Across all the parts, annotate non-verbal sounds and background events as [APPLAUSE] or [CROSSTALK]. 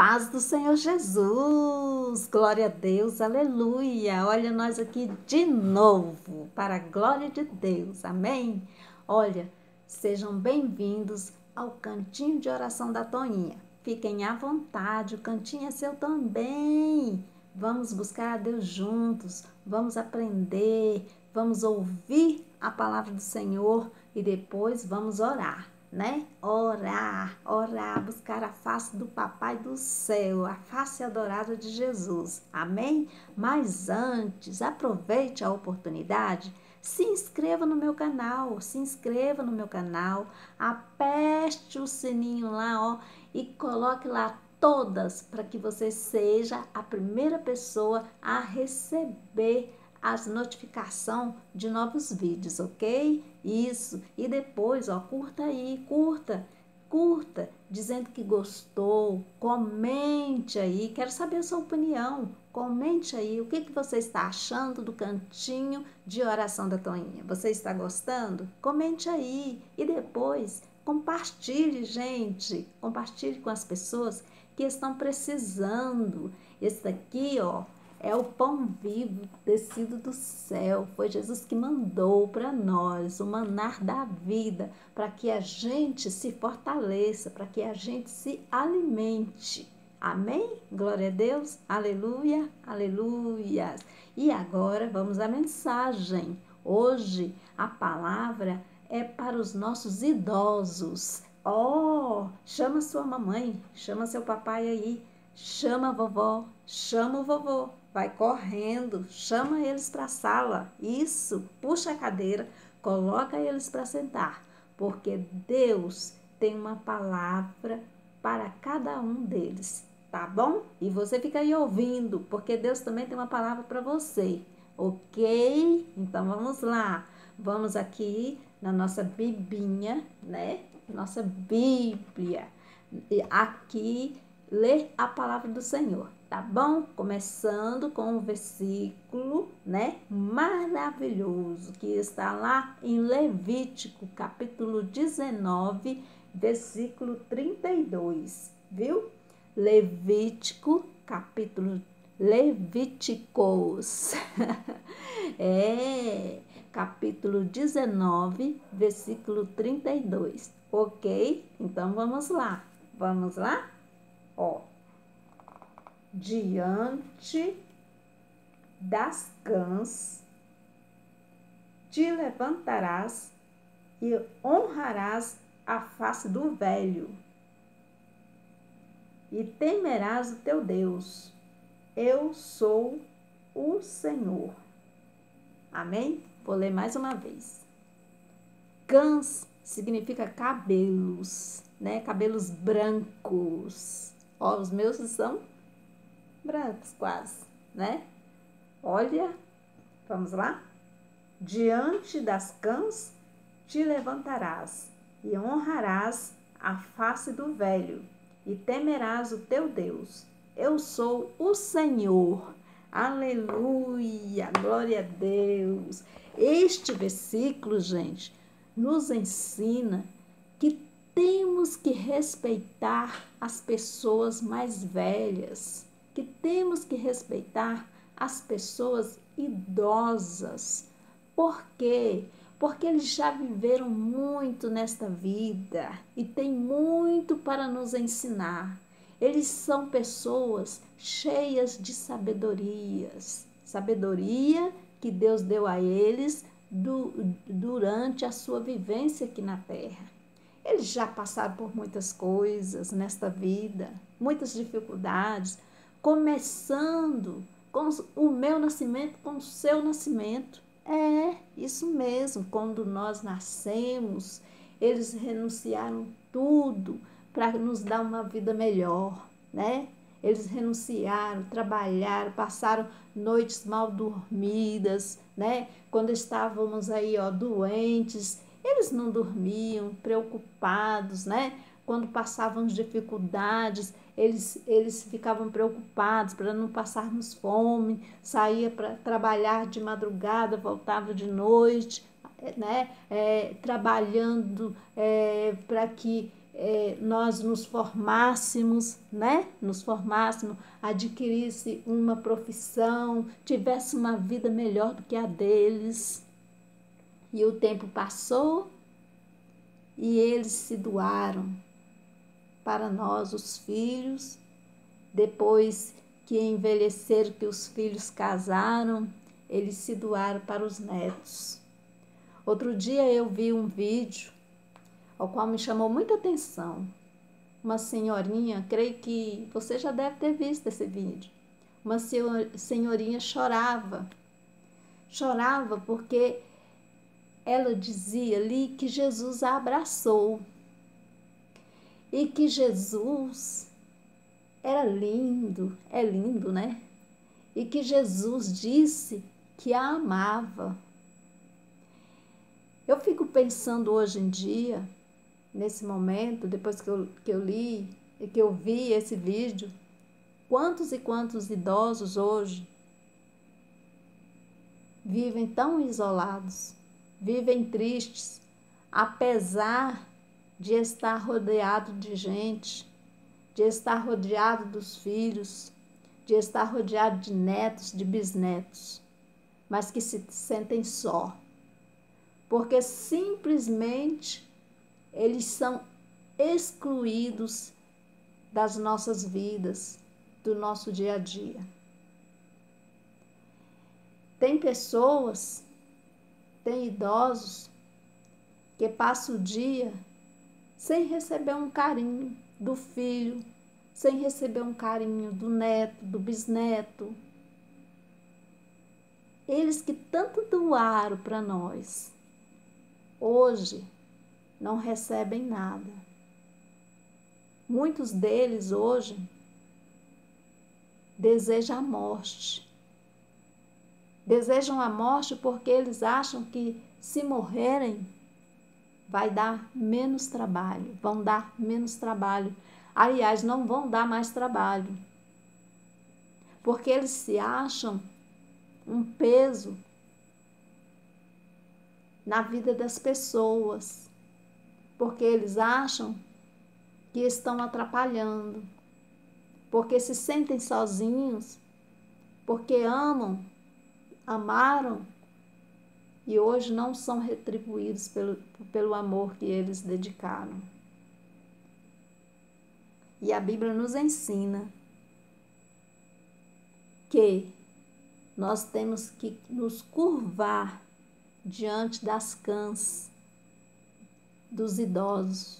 paz do Senhor Jesus. Glória a Deus, aleluia. Olha nós aqui de novo, para a glória de Deus. Amém? Olha, sejam bem-vindos ao cantinho de oração da Toinha. Fiquem à vontade, o cantinho é seu também. Vamos buscar a Deus juntos, vamos aprender, vamos ouvir a palavra do Senhor e depois vamos orar né? Orar, orar, buscar a face do Papai do céu, a face adorada de Jesus. Amém? Mas antes, aproveite a oportunidade, se inscreva no meu canal, se inscreva no meu canal, aperte o sininho lá, ó, e coloque lá todas para que você seja a primeira pessoa a receber as notificações de novos vídeos, ok? Isso. E depois, ó, curta aí, curta, curta, dizendo que gostou, comente aí, quero saber a sua opinião. Comente aí o que, que você está achando do cantinho de oração da Toinha. Você está gostando? Comente aí e depois compartilhe, gente. Compartilhe com as pessoas que estão precisando. Esse daqui, ó, é o pão vivo descido do céu. Foi Jesus que mandou para nós o manar da vida, para que a gente se fortaleça, para que a gente se alimente. Amém? Glória a Deus. Aleluia, aleluia. E agora vamos à mensagem. Hoje a palavra é para os nossos idosos. Oh, chama sua mamãe, chama seu papai aí, chama a vovó, chama o vovô, vai correndo, chama eles para a sala. Isso, puxa a cadeira, coloca eles para sentar, porque Deus tem uma palavra para cada um deles, tá bom? E você fica aí ouvindo, porque Deus também tem uma palavra para você, ok? Então vamos lá, vamos aqui na nossa bibinha, né? Nossa Bíblia. Aqui ler a palavra do Senhor tá bom? Começando com um versículo, né, maravilhoso que está lá em Levítico, capítulo 19, versículo 32, viu? Levítico, capítulo Levíticos. [LAUGHS] é, capítulo 19, versículo 32. OK? Então vamos lá. Vamos lá? Ó, diante das cãs, te levantarás e honrarás a face do velho, e temerás o teu Deus. Eu sou o Senhor. Amém? Vou ler mais uma vez. Cãs significa cabelos, né? Cabelos brancos. Ó, os meus são brancos quase, né? Olha, vamos lá? Diante das cãs te levantarás e honrarás a face do velho e temerás o teu Deus. Eu sou o Senhor. Aleluia, glória a Deus. Este versículo, gente, nos ensina que temos que respeitar as pessoas mais velhas que temos que respeitar as pessoas idosas. Por quê? Porque eles já viveram muito nesta vida e têm muito para nos ensinar. Eles são pessoas cheias de sabedorias, sabedoria que Deus deu a eles do, durante a sua vivência aqui na terra. Eles já passaram por muitas coisas nesta vida, muitas dificuldades, começando com o meu nascimento, com o seu nascimento. É isso mesmo, quando nós nascemos, eles renunciaram tudo para nos dar uma vida melhor, né? Eles renunciaram, trabalharam, passaram noites mal dormidas, né? Quando estávamos aí, ó, doentes, eles não dormiam, preocupados, né? Quando passavam dificuldades, eles, eles ficavam preocupados para não passarmos fome, saía para trabalhar de madrugada, voltava de noite, né? É, trabalhando é, para que é, nós nos formássemos, né? Nos formássemos, adquirisse uma profissão, tivesse uma vida melhor do que a deles. E o tempo passou e eles se doaram para nós, os filhos, depois que envelheceram, que os filhos casaram, eles se doaram para os netos. Outro dia eu vi um vídeo ao qual me chamou muita atenção. Uma senhorinha, creio que você já deve ter visto esse vídeo. Uma senhorinha chorava. Chorava porque ela dizia ali que Jesus a abraçou e que Jesus era lindo, é lindo, né? E que Jesus disse que a amava. Eu fico pensando hoje em dia nesse momento, depois que eu, que eu li e que eu vi esse vídeo, quantos e quantos idosos hoje vivem tão isolados, vivem tristes, apesar de estar rodeado de gente, de estar rodeado dos filhos, de estar rodeado de netos, de bisnetos, mas que se sentem só, porque simplesmente eles são excluídos das nossas vidas, do nosso dia a dia. Tem pessoas, tem idosos que passam o dia sem receber um carinho do filho, sem receber um carinho do neto, do bisneto. Eles que tanto doaram para nós, hoje não recebem nada. Muitos deles hoje desejam a morte. Desejam a morte porque eles acham que se morrerem vai dar menos trabalho, vão dar menos trabalho. Aliás, não vão dar mais trabalho. Porque eles se acham um peso na vida das pessoas porque eles acham que estão atrapalhando, porque se sentem sozinhos, porque amam, amaram e hoje não são retribuídos pelo, pelo amor que eles dedicaram. E a Bíblia nos ensina que nós temos que nos curvar diante das cãs dos idosos,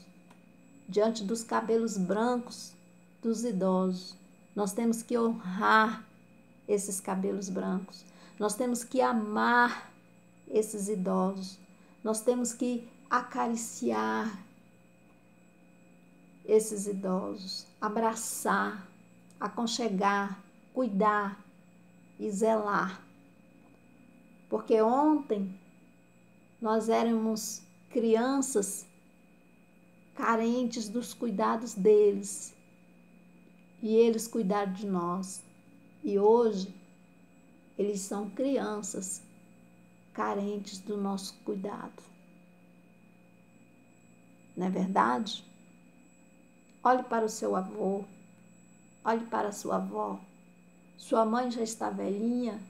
diante dos cabelos brancos dos idosos. Nós temos que honrar esses cabelos brancos. Nós temos que amar esses idosos. Nós temos que acariciar esses idosos, abraçar, aconchegar, cuidar e zelar. Porque ontem nós éramos crianças carentes dos cuidados deles e eles cuidaram de nós. E hoje eles são crianças carentes do nosso cuidado. Não é verdade? Olhe para o seu avô, olhe para a sua avó. Sua mãe já está velhinha,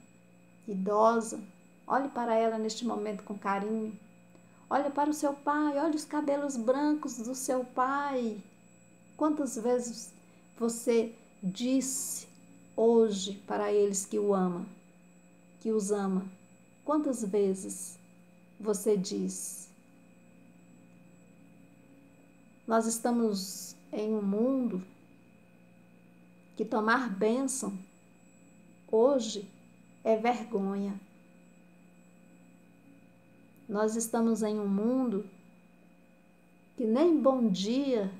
idosa. Olhe para ela neste momento com carinho Olha para o seu pai, olha os cabelos brancos do seu pai. Quantas vezes você disse hoje para eles que o ama, que os ama? Quantas vezes você diz? Nós estamos em um mundo que tomar bênção hoje é vergonha. Nós estamos em um mundo que nem bom dia,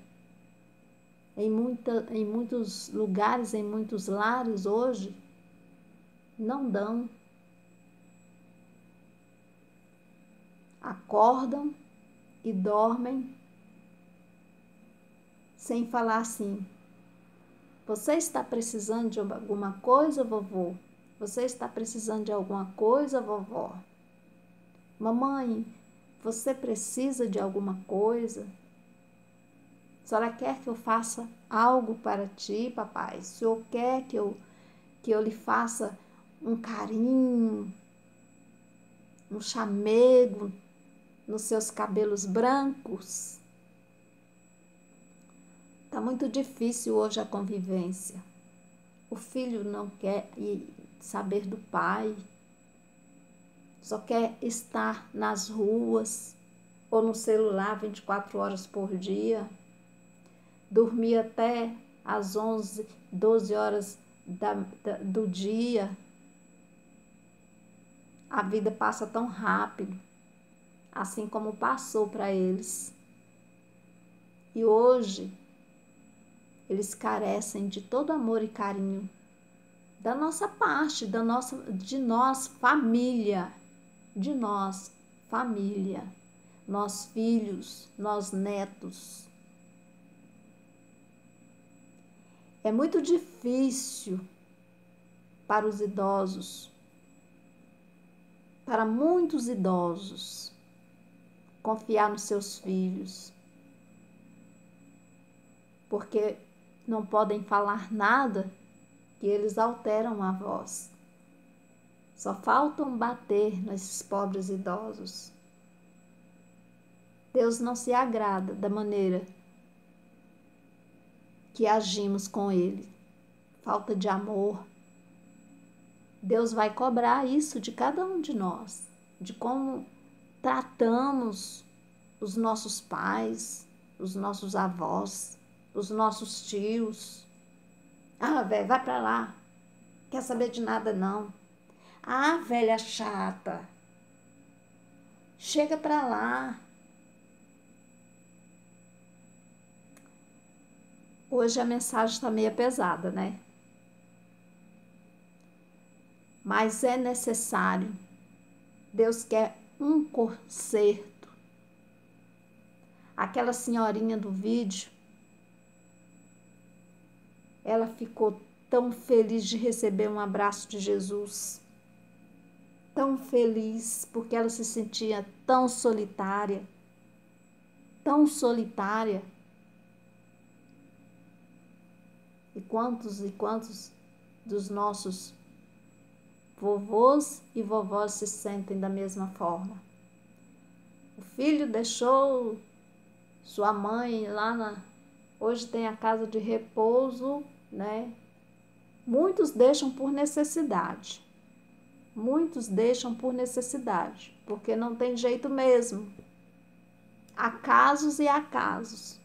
em, muita, em muitos lugares, em muitos lares hoje, não dão. Acordam e dormem sem falar assim. Você está precisando de alguma coisa, vovô? Você está precisando de alguma coisa, vovó? Mamãe, você precisa de alguma coisa? senhora quer que eu faça algo para ti, papai? O senhor quer que eu, que eu lhe faça um carinho, um chamego nos seus cabelos brancos? Tá muito difícil hoje a convivência. O filho não quer saber do pai, só quer estar nas ruas ou no celular 24 horas por dia, dormir até às 11, 12 horas da, da, do dia. A vida passa tão rápido, assim como passou para eles. E hoje, eles carecem de todo amor e carinho da nossa parte, da nossa, de nós, família, de nós, família nós filhos, nós netos. É muito difícil para os idosos, para muitos idosos, confiar nos seus filhos, porque não podem falar nada que eles alteram a voz. Só faltam bater nesses pobres idosos. Deus não se agrada da maneira que agimos com Ele. Falta de amor. Deus vai cobrar isso de cada um de nós, de como tratamos os nossos pais, os nossos avós, os nossos tios. Ah, velho, vai para lá. Quer saber de nada não. Ah, velha chata. Chega para lá. Hoje a mensagem está meio pesada, né? Mas é necessário. Deus quer um conserto. Aquela senhorinha do vídeo, ela ficou tão feliz de receber um abraço de Jesus. Tão feliz porque ela se sentia tão solitária. Tão solitária E quantos e quantos dos nossos vovôs e vovós se sentem da mesma forma? O filho deixou sua mãe lá na. Hoje tem a casa de repouso, né? Muitos deixam por necessidade. Muitos deixam por necessidade, porque não tem jeito mesmo. Há casos e há casos.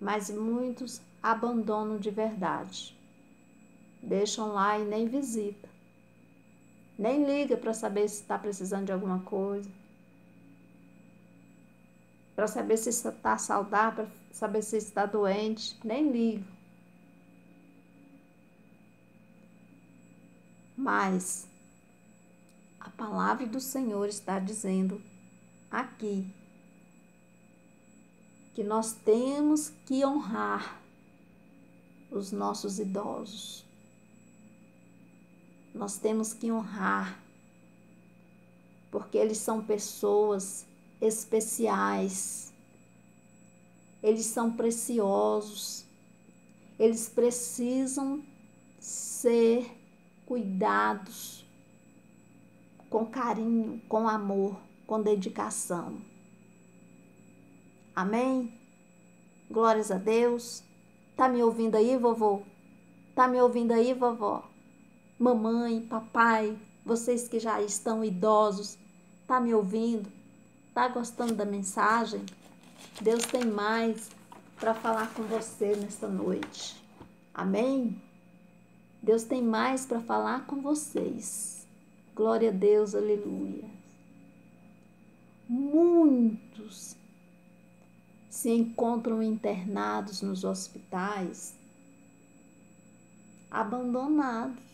Mas muitos abandono de verdade. Deixam lá e nem visita. Nem liga para saber se está precisando de alguma coisa. Para saber se está saudável, para saber se está doente. Nem liga. Mas a palavra do Senhor está dizendo aqui que nós temos que honrar os nossos idosos. Nós temos que honrar, porque eles são pessoas especiais, eles são preciosos, eles precisam ser cuidados com carinho, com amor, com dedicação. Amém? Glórias a Deus. Tá me ouvindo aí, vovô? Tá me ouvindo aí, vovó? Mamãe, papai, vocês que já estão idosos, tá me ouvindo? Tá gostando da mensagem? Deus tem mais para falar com você nesta noite. Amém? Deus tem mais para falar com vocês. Glória a Deus, aleluia. Muitos se encontram internados nos hospitais, abandonados,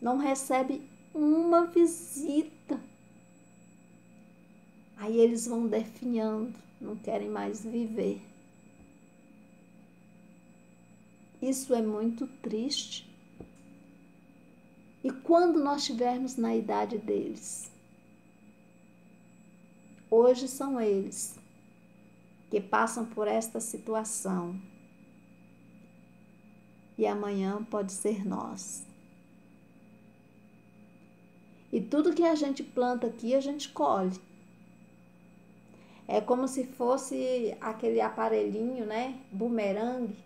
não recebe uma visita. Aí eles vão definhando, não querem mais viver. Isso é muito triste. E quando nós estivermos na idade deles? Hoje são eles que passam por esta situação. E amanhã pode ser nós. E tudo que a gente planta aqui, a gente colhe. É como se fosse aquele aparelhinho, né? Bumerangue,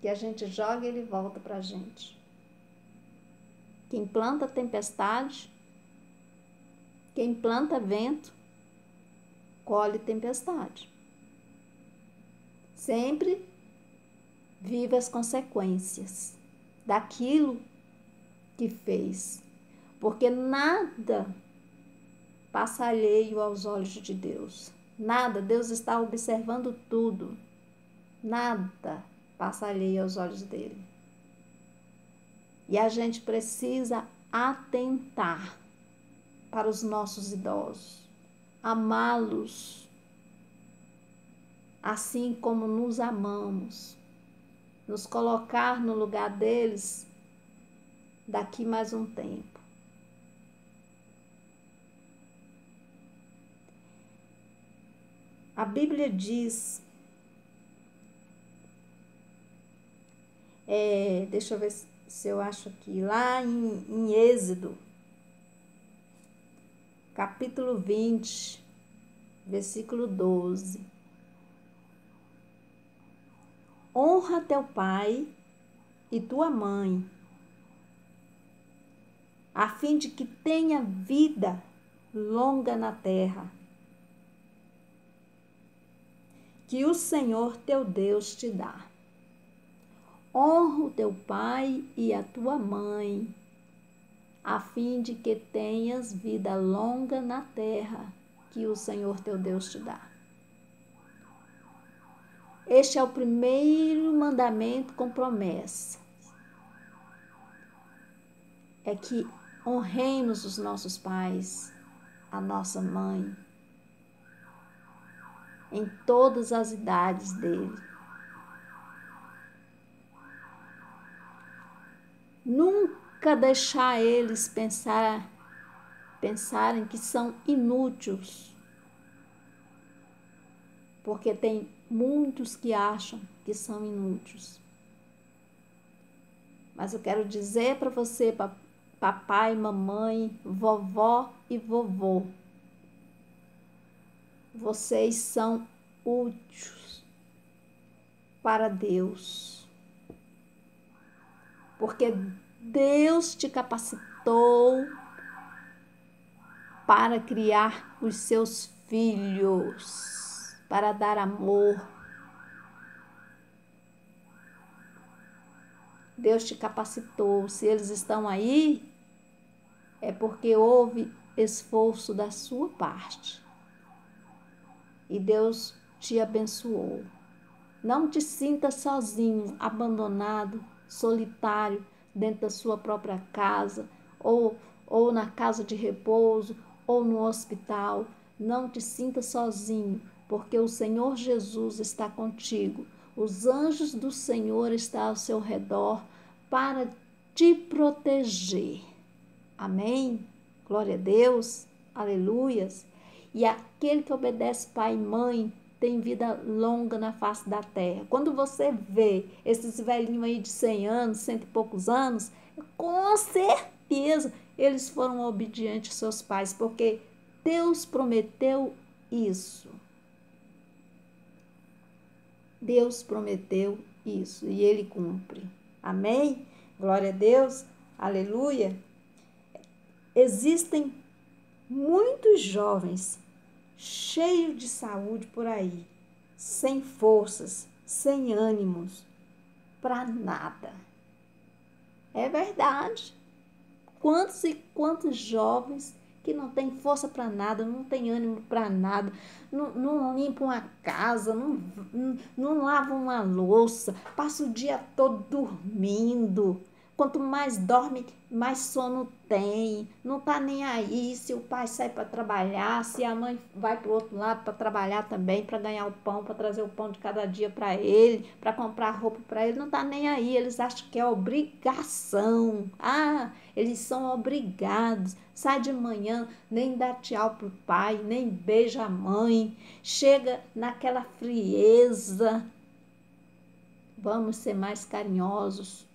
que a gente joga e ele volta para gente. Quem planta tempestade, quem planta vento, colhe tempestade. Sempre vive as consequências daquilo que fez, porque nada passa alheio aos olhos de Deus. Nada, Deus está observando tudo. Nada passa alheio aos olhos dele. E a gente precisa atentar para os nossos idosos, amá-los assim como nos amamos, nos colocar no lugar deles daqui mais um tempo. A Bíblia diz, é, deixa eu ver se eu acho aqui, lá em, em Êxodo, capítulo 20, versículo 12. Honra teu pai e tua mãe, a fim de que tenha vida longa na terra, que o Senhor teu Deus te dá. Honra o teu pai e a tua mãe, a fim de que tenhas vida longa na terra que o Senhor teu Deus te dá. Este é o primeiro mandamento com promessa. É que honremos os nossos pais, a nossa mãe, em todas as idades dele. Nunca deixar eles pensar, pensarem que são inúteis. Porque tem muitos que acham que são inúteis. Mas eu quero dizer para você, papai, mamãe, vovó e vovô, vocês são úteis para Deus. Porque Deus te capacitou para criar os seus filhos, para dar amor. Deus te capacitou. Se eles estão aí, é porque houve esforço da sua parte e Deus te abençoou. Não te sinta sozinho, abandonado, solitário dentro da sua própria casa ou, ou na casa de repouso ou no hospital. Não te sinta sozinho, porque o Senhor Jesus está contigo. Os anjos do Senhor estão ao seu redor para te proteger. Amém? Glória a Deus. Aleluias. E aquele que obedece pai e mãe tem vida longa na face da terra. Quando você vê esses velhinhos aí de 100 anos, cento e poucos anos, com certeza eles foram obedientes aos seus pais, porque Deus prometeu isso. Deus prometeu isso e ele cumpre. Amém? Glória a Deus. Aleluia. Existem muitos jovens cheio de saúde por aí, sem forças, sem ânimos, para nada. É verdade. Quantos e quantos jovens que não têm força para nada, não têm ânimo para nada, não, não limpam a casa, não, não, não lavam uma louça, passam o dia todo dormindo, Quanto mais dorme, mais sono tem. Não tá nem aí se o pai sai para trabalhar, se a mãe vai para o outro lado para trabalhar também, para ganhar o pão, para trazer o pão de cada dia para ele, para comprar roupa para ele. Não tá nem aí. Eles acham que é obrigação. Ah, eles são obrigados. Sai de manhã, nem dá tchau pro pai, nem beija a mãe. Chega naquela frieza. Vamos ser mais carinhosos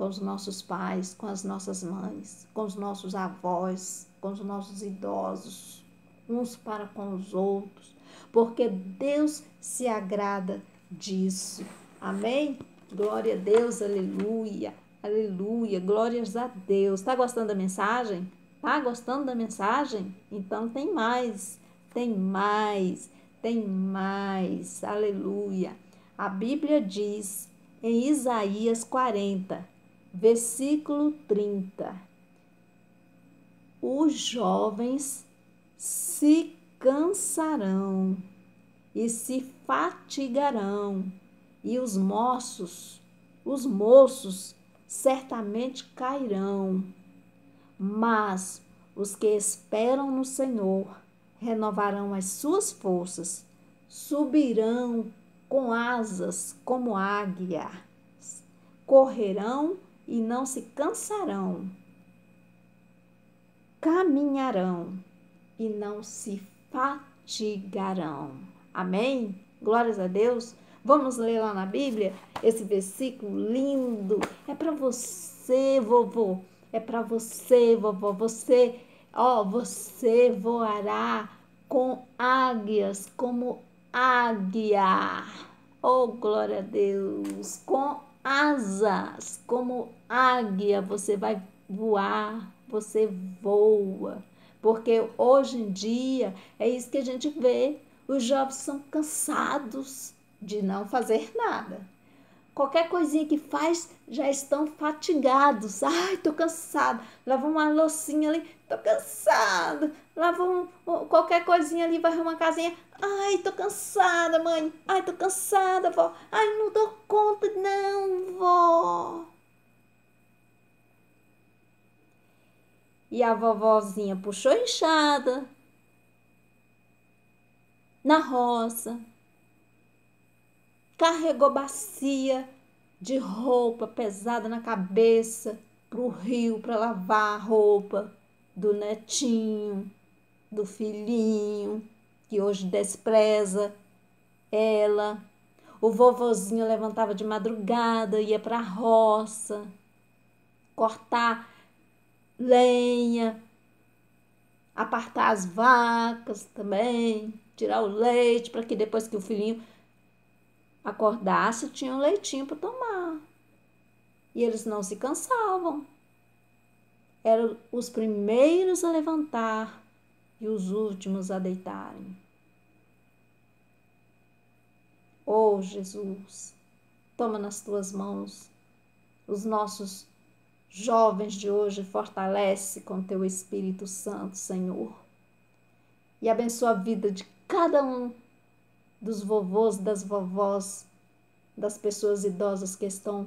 com os nossos pais, com as nossas mães, com os nossos avós, com os nossos idosos, uns para com os outros, porque Deus se agrada disso. Amém? Glória a Deus, aleluia, aleluia, glórias a Deus. Está gostando da mensagem? Está gostando da mensagem? Então tem mais, tem mais, tem mais, aleluia. A Bíblia diz em Isaías 40, versículo 30. Os jovens se cansarão e se fatigarão, e os moços, os moços certamente cairão. Mas os que esperam no Senhor renovarão as suas forças, subirão com asas como águia, correrão e não se cansarão. Caminharão e não se fatigarão. Amém? Glórias a Deus. Vamos ler lá na Bíblia esse versículo lindo. É para você, vovô. É para você, vovó. Você, ó, você voará com águias como águia. Oh, glória a Deus. Com asas, como águia, você vai voar, você voa. Porque hoje em dia é isso que a gente vê. Os jovens são cansados de não fazer nada. Qualquer coisinha que faz, já estão fatigados. Ai, tô cansado. Lava uma loucinha ali, tô cansado. Lava um, qualquer coisinha ali, vai uma casinha. Ai, tô cansada, mãe. Ai, tô cansada, vó. Ai, não dou conta, não, vó. E a vovozinha puxou enxada na roça, carregou bacia de roupa pesada na cabeça para o rio para lavar a roupa do netinho, do filhinho, que hoje despreza ela. O vovozinho levantava de madrugada, ia para a roça, cortar lenha, apartar as vacas também, tirar o leite para que depois que o filhinho acordasse, tinha um leitinho para tomar. E eles não se cansavam. Eram os primeiros a levantar e os últimos a deitarem. Oh, Jesus, toma nas tuas mãos os nossos jovens de hoje, fortalece com teu Espírito Santo, Senhor. E abençoa a vida de cada um dos vovôs, das vovós, das pessoas idosas que estão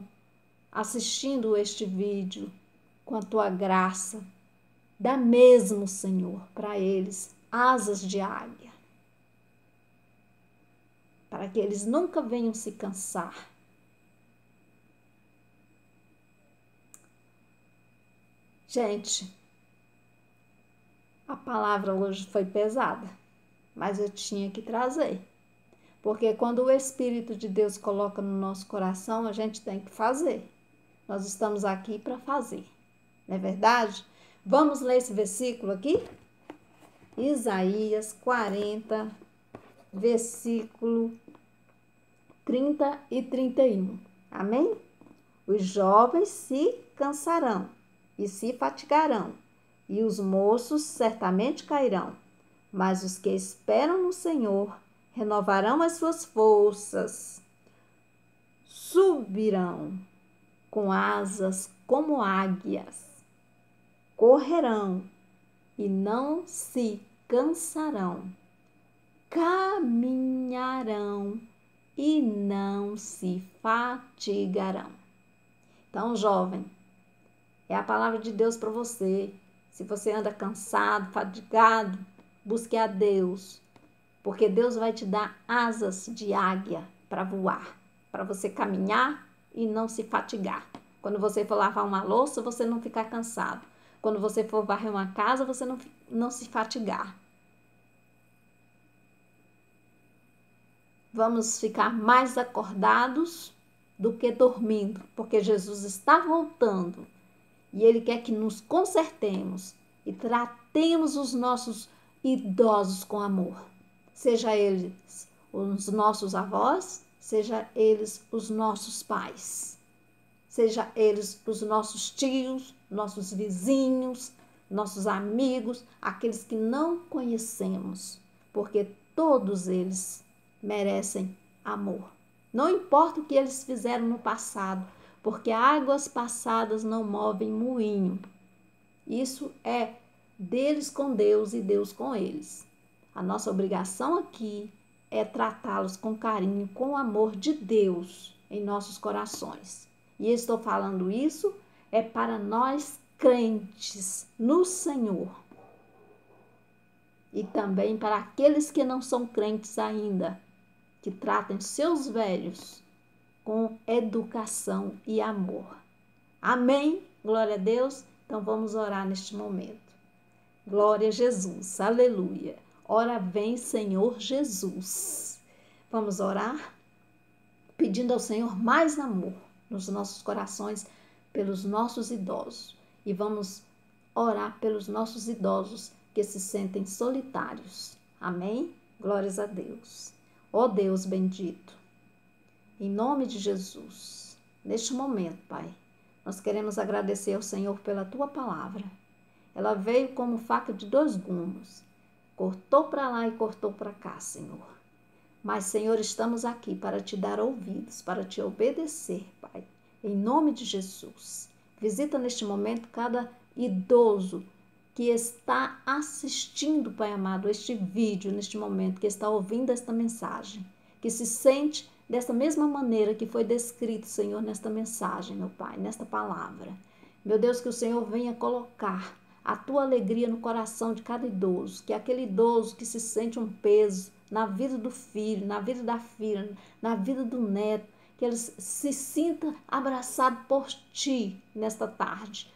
assistindo este vídeo com a tua graça. Dá mesmo, Senhor, para eles asas de águia, para que eles nunca venham se cansar. Gente, a palavra hoje foi pesada, mas eu tinha que trazer. Porque quando o Espírito de Deus coloca no nosso coração, a gente tem que fazer. Nós estamos aqui para fazer, não é verdade? Vamos ler esse versículo aqui? Isaías 40, versículo 30 e 31. Amém? Os jovens se cansarão e se fatigarão, e os moços certamente cairão, mas os que esperam no Senhor renovarão as suas forças, subirão com asas como águias, correrão e não se cansarão, caminharão e não se fatigarão. Então, jovem, É a palavra de Deus para você. Se você anda cansado, fadigado, busque a Deus, porque Deus vai te dar asas de águia para voar, para você caminhar e não se fatigar. Quando você for lavar uma louça, você não ficar cansado. Quando você for varrer uma casa, você não, não se fatigar. Vamos ficar mais acordados do que dormindo, porque Jesus está voltando e Ele quer que nos consertemos e tratemos os nossos idosos com amor, seja eles os nossos avós, seja eles os nossos pais, seja eles os nossos tios, nossos vizinhos, nossos amigos, aqueles que não conhecemos, porque todos eles merecem amor. Não importa o que eles fizeram no passado, porque águas passadas não movem moinho. Isso é deles com Deus e Deus com eles. A nossa obrigação aqui é tratá-los com carinho, com o amor de Deus em nossos corações. E estou falando isso é para nós crentes no Senhor. E também para aqueles que não são crentes ainda, que tratem seus velhos com educação e amor. Amém? Glória a Deus. Então vamos orar neste momento. Glória a Jesus. Aleluia. Ora vem, Senhor Jesus. Vamos orar pedindo ao Senhor mais amor nos nossos corações pelos nossos idosos e vamos orar pelos nossos idosos que se sentem solitários. Amém? Glórias a Deus. Ó oh Deus bendito, em nome de Jesus, neste momento, Pai, nós queremos agradecer ao Senhor pela tua palavra. Ela veio como faca de dois gumes, cortou para lá e cortou para cá, Senhor. Mas, Senhor, estamos aqui para te dar ouvidos, para te obedecer, Pai, em nome de Jesus. Visita neste momento cada idoso que está assistindo, Pai amado, este vídeo neste momento, que está ouvindo esta mensagem, que se sente dessa mesma maneira que foi descrito, Senhor, nesta mensagem, meu Pai, nesta palavra. Meu Deus, que o Senhor venha colocar a tua alegria no coração de cada idoso, que é aquele idoso que se sente um peso na vida do filho, na vida da filha, na vida do neto, que ele se sinta abraçado por ti nesta tarde,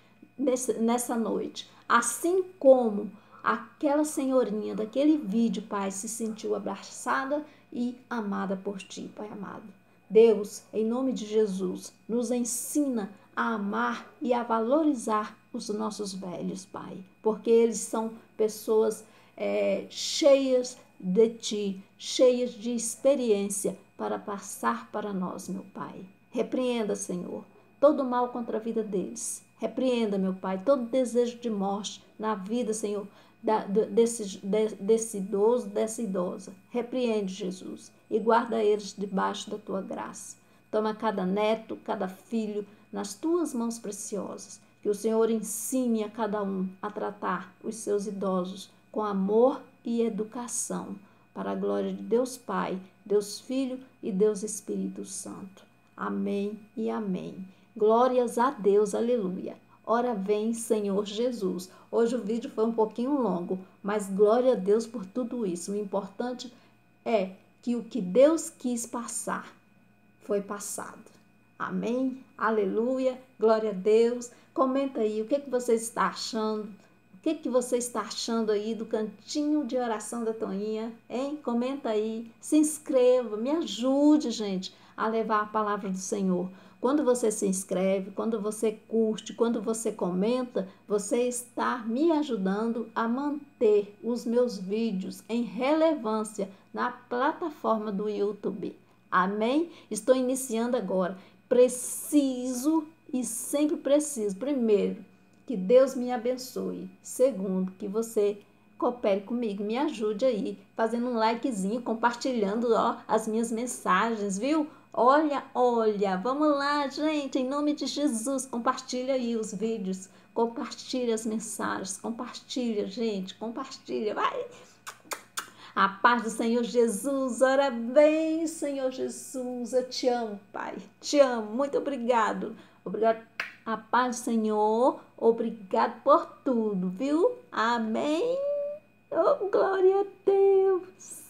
nessa noite Assim como aquela senhorinha daquele vídeo, Pai, se sentiu abraçada e amada por ti, Pai amado. Deus, em nome de Jesus, nos ensina a amar e a valorizar os nossos velhos, Pai, porque eles são pessoas é, cheias de Ti, cheias de experiência para passar para nós, meu Pai. Repreenda, Senhor, todo mal contra a vida deles Repreenda, meu Pai, todo desejo de morte na vida, Senhor, da, desse, de, desse idoso, dessa idosa. Repreende, Jesus, e guarda eles debaixo da tua graça. Toma cada neto, cada filho nas tuas mãos preciosas. Que o Senhor ensine a cada um a tratar os seus idosos com amor e educação, para a glória de Deus Pai, Deus Filho e Deus Espírito Santo. Amém e amém. Glórias a Deus, aleluia. Ora vem, Senhor Jesus. Hoje o vídeo foi um pouquinho longo, mas glória a Deus por tudo isso. O importante é que o que Deus quis passar foi passado. Amém? Aleluia. Glória a Deus. Comenta aí o que, que você está achando. O que, que você está achando aí do cantinho de oração da Toninha? Hein? Comenta aí. Se inscreva. Me ajude, gente, a levar a palavra do Senhor. Quando você se inscreve, quando você curte, quando você comenta, você está me ajudando a manter os meus vídeos em relevância na plataforma do YouTube. Amém? Estou iniciando agora. Preciso e sempre preciso, primeiro, que Deus me abençoe. Segundo, que você coopere comigo, me ajude aí, fazendo um likezinho, compartilhando ó, as minhas mensagens, viu? Olha, olha, vamos lá, gente, em nome de Jesus, compartilha aí os vídeos, compartilha as mensagens, compartilha, gente, compartilha, vai. A paz do Senhor Jesus, ora bem, Senhor Jesus, eu te amo, Pai, te amo, muito obrigado, obrigado A paz do Senhor. Obrigado por tudo, viu? Amém. Oh, glória a Deus.